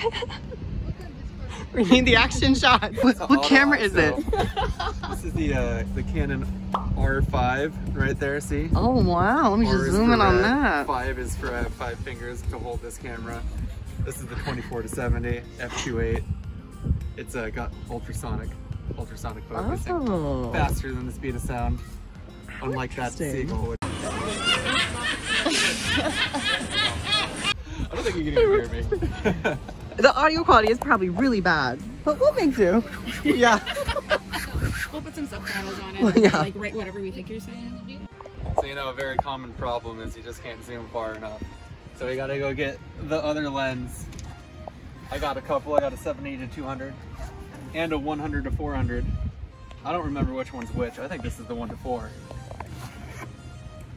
We need the action shot. What, what camera is it? This is the uh, the Canon R5 right there. See? Oh wow, let me R just is zoom in on red, that. Five is for I have five fingers to hold this camera. This is the 24 to 70 f2.8. It's uh, got ultrasonic, ultrasonic focusing, Oh. faster than the speed of sound. Unlike that seagull. would- I don't think you can even hear me. The audio quality is probably really bad, but we'll make do. yeah. We'll put some subtitles on it. Well, yeah. Like write whatever we think you're saying. So you know, a very common problem is you just can't zoom far enough. So we gotta go get the other lens. I got a couple. I got a 70 to 200 and a 100 to 400. I don't remember which one's which. I think this is the one to four.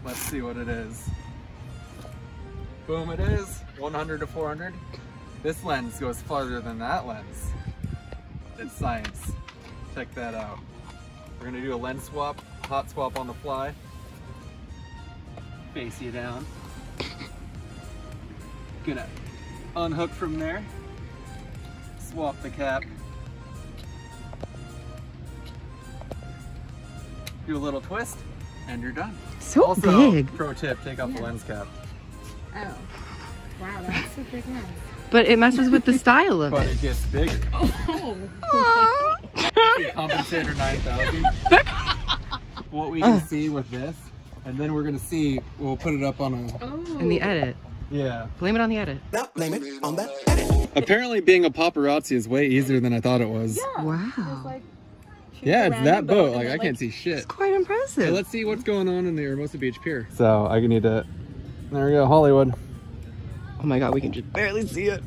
Let's see what it is. Boom, it is 100 to 400. This lens goes farther than that lens. It's science. Check that out. We're gonna do a lens swap, hot swap on the fly. Face you down. Gonna unhook from there. Swap the cap. Do a little twist, and you're done. So also, big. pro tip, take off the lens cap. Oh. Wow, that's a big one. But it messes with the style of But it. it gets bigger. Oh. Compensator 9000. what we can see with this, and then we're gonna see, we'll put it up on a, Oh. In the edit. yeah. Blame it on the edit. Now blame it on that edit. Apparently being a paparazzi is way easier than I thought it was. Yeah. Wow. Yeah, it's that boat boat. and Like then, I can't see shit. It's quite So impressive. let's see what's going on in the Hermosa Beach Pier. So I can need to. There we go, Hollywood. Oh my god, we can just barely see it.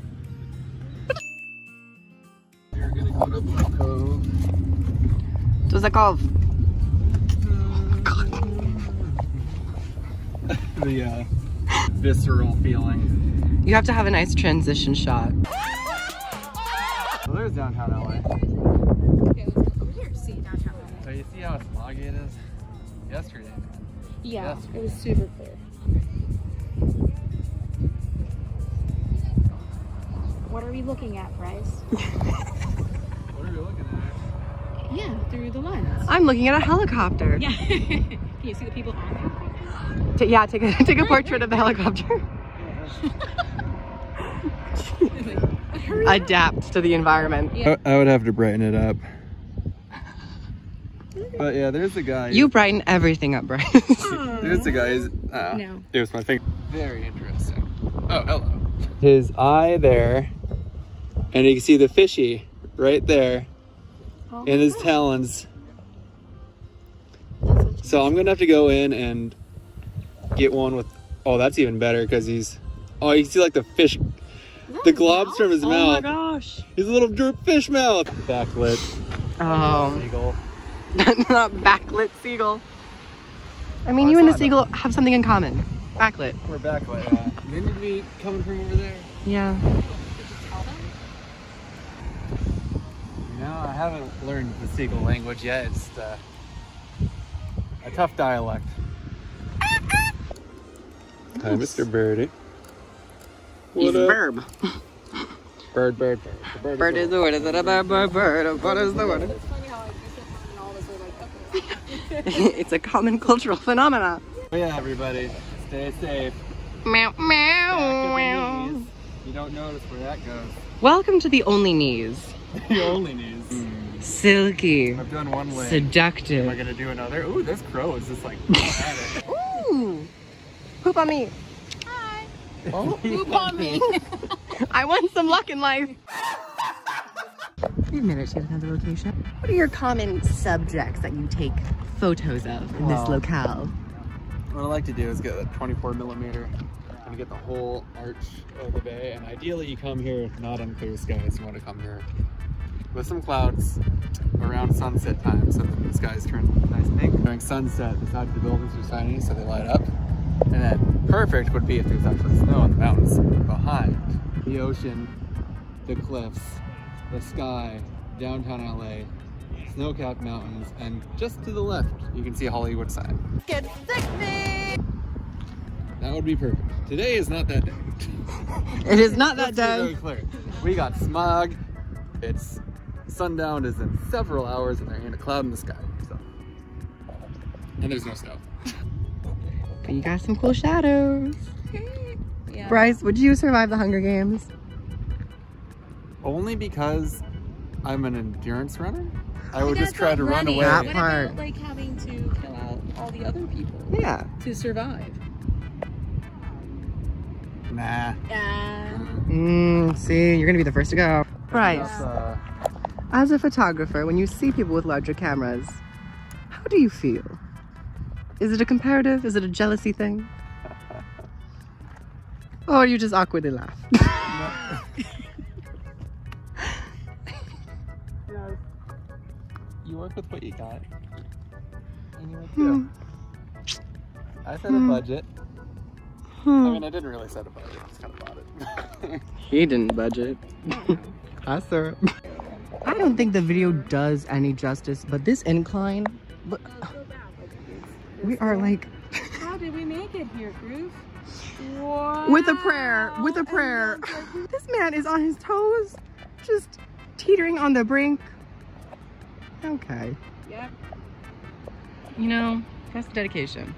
What's that called? the uh, visceral feeling. You have to have a nice transition shot. So there's downtown LA. Okay, let's go over here. See downtown. So you see how smoggy it is? Yesterday. Yeah, Yes. it was super clear. What are we looking at, Bryce? What are we looking at? Yeah, through the lens. I'm looking at a helicopter. Yeah. Can you see the people on T- yeah, take a take a portrait of the helicopter. there? Hurry up. Adapt to the environment. Yeah. I, I would have to brighten it up. But yeah, there's the guy. You brighten everything up, Bryce. There's the guy. He's, uh, No. There's my finger. Very interesting. Oh, hello. His eye there, and you can see the fishy right there, Oh and his hmm. talons. So I'm gonna have to go in and get one with. Oh, that's even better because he's. Oh, you see like the fish, the globs from his mouth. oh my mouth. gosh. His little drip fish mouth. Backlit. Oh, Eagle. not backlit seagull. I mean, Oh, you and the not seagull have something in common. Backlit. We're backlit. Yeah. They need to be coming from over there. Yeah. You know, I haven't learned the seagull language yet. It's uh, a tough dialect. Hi, Mr. Birdie. He's What a verb. Bird, bird, bird. Bird, Bird is the word. Is it a bird, bird, bird? What is the word? It's funny how like you said that and all of us are like, okay. it's a common cultural phenomenon. Oh, yeah, everybody. Stay safe. Meow, meow, meow. You don't notice where that goes. Welcome to the only knees. the only knees. Silky. I've done one leg. Am I gonna do another? Ooh, this crow is just like. Ooh. Poop on me. Oh, Poop on me. I want some luck in life. We've managed to get another location. What are your common subjects that you take photos of in this locale? What I like to do is get a 24 millimeter and get the whole arch of the bay. And ideally, you come here not on clear skies. You want to come here with some clouds around sunset time, so the skies turn nice pink. During sunset, the sides of the buildings are shiny, so they light up. And then perfect would be if there's actually snow on the mountains behind the ocean, the cliffs, the sky, downtown LA, snow-capped mountains, and just to the left, you can see a Hollywood sign. That That would be perfect. Today is not that day. It is not that Let's very day. clear. We got smog. It's sundown is in several hours and there ain't a cloud in the sky. So. And there's no snow. But you got some cool shadows. Yeah. Bryce, would you survive the Hunger Games? Only because I'm an endurance runner. I would just try not to run running. away. That What part. about like having to kill out all the other people Yeah. to survive? Nah. Yeah. Mm, see, you're gonna be the first to go. Bryce, uh, as a photographer, when you see people with larger cameras, how do you feel? Is it a comparative? Is it a jealousy thing? Or you just awkwardly laugh? you work with what you got. And you work Hmm. too. I set Hmm. a budget. I Hmm. mean, I didn't really set a budget. I just kind of bought it. He didn't budget. Hi, sir. I don't think the video does any justice, but this incline, look, we are like How did we make it here, Groove? Wow. with a prayer, with a prayer. This man is on his toes, just teetering on the brink. Okay. Yep. You know, that's dedication.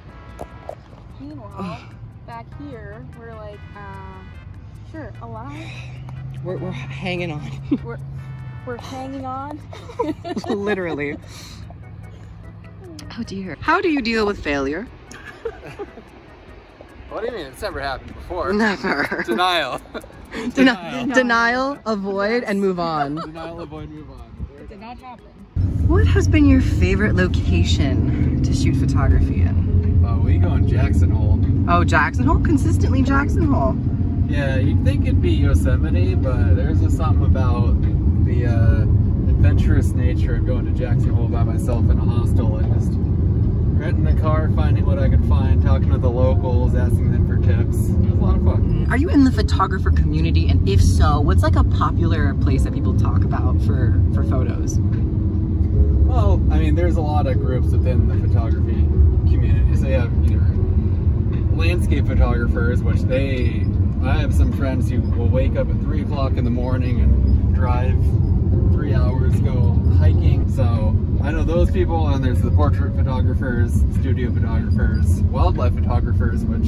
Meanwhile, back here, we're like, uh, sure, alive. We're, we're hanging on, We're we're hanging on. literally. Oh dear. How do you deal with failure? what do you mean? It's never happened before. Never. Denial. Deni- Denial. denial, avoid, and move on. Denial, avoid, move on. It did not happen. What has been your favorite location to shoot photography in? Oh, we go in Jackson Hole. Oh, Jackson Hole, consistently Jackson Hole. Yeah, you'd think it'd be Yosemite, but there's just something about the uh, adventurous nature of going to Jackson Hole by myself in a hostel and just renting a car, finding what I could find, talking to the locals, asking them for tips. It was a lot of fun. Are you in the photographer community? And if so, what's like a popular place that people talk about for, for photos? Well, I mean, there's a lot of groups within the photography community. So you have either landscape photographers, which they, I have some friends who will wake up at three o'clock in the morning and drive three hours, go hiking. So I know those people, and there's the portrait photographers, studio photographers, wildlife photographers, which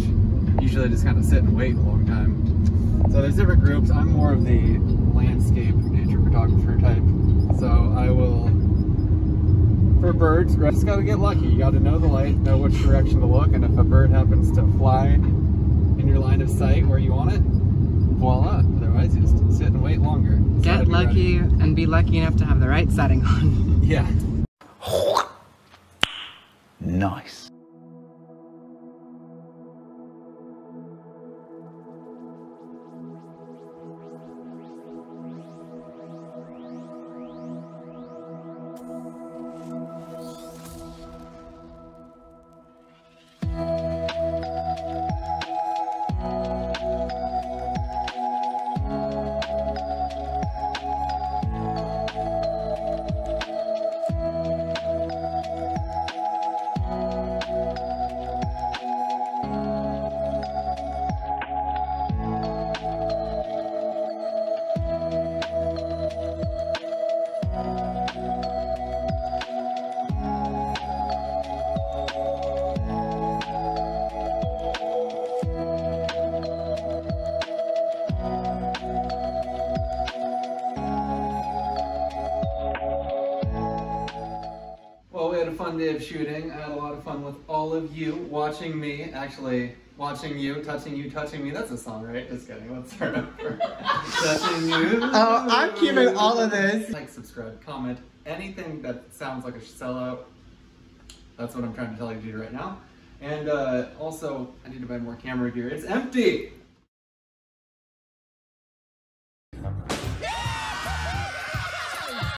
usually just kind of sit and wait a long time. So there's different groups. I'm more of the landscape nature photographer type. So I will for birds, just gotta get lucky. You gotta know the light, know which direction to look, and if a bird happens to fly in your line of sight where you want it, voila. Otherwise, you just sit and wait longer. Just gotta Get be ready. lucky and be lucky enough to have the right setting on. Yeah. Nice. Day of shooting. I had a lot of fun with all of you watching me. Actually, watching you, touching you, touching me. That's a song, right? Just kidding. Let's start over. touching you. Oh, I'm keeping all of this. Like, subscribe, comment, anything that sounds like a sellout. That's what I'm trying to tell you to do right now. And uh, also, I need to buy more camera gear. It's empty.